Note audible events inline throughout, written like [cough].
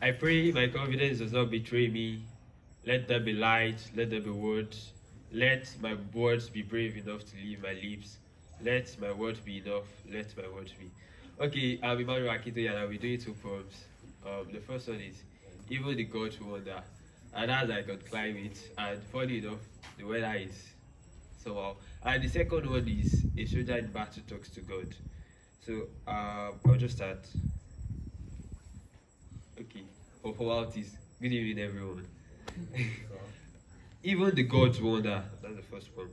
I pray my confidence does not betray me. Let there be light, let there be words. Let my words be brave enough to leave my lips. Let my words be enough. Let my words be. Okay, I'm Emmanuel Akintoye and I'll be doing two poems. Um, the first one is Even the Gods Wonder. And as I can climb it, and funny enough, the weather is somehow. And the second one is A Soldier in Battle Talks to God. So um, I'll just start. Okay, for formalities. Good evening, everyone. [laughs] Even the gods wonder. That's the first one.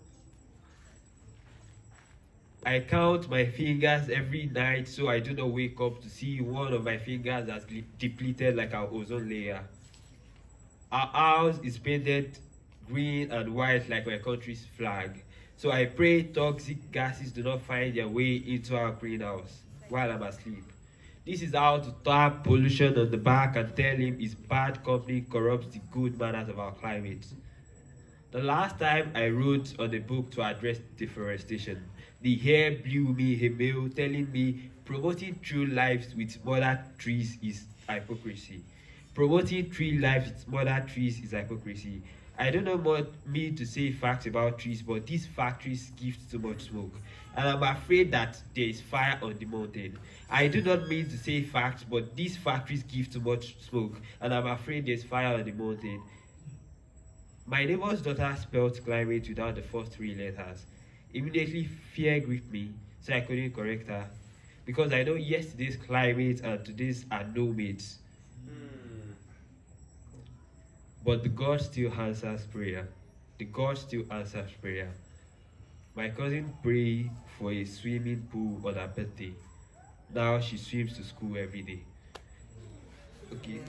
I count my fingers every night so I do not wake up to see one of my fingers that's depleted like our ozone layer. Our house is painted green and white like my country's flag. So I pray toxic gases do not find their way into our greenhouse while I'm asleep. This is how to tap pollution on the back and tell him his bad company corrupts the good manners of our climate. The last time I wrote on a book to address deforestation, the hair blew me a mail telling me promoting true lives with mother trees is hypocrisy. Promoting tree lives with mother trees is hypocrisy. I don't know what me to say facts about trees, but these factories give too much smoke. And I'm afraid that there is fire on the mountain. I do not mean to say facts, but these factories give too much smoke. And I'm afraid there's fire on the mountain. My neighbor's daughter spelled climate without the first three letters. Immediately fear gripped me, so I couldn't correct her. Because I know yesterday's climate and today's are no mates. But the God still answers prayer. The God still answers prayer. My cousin prayed for a swimming pool on her birthday. Now she swims to school every day. Okay.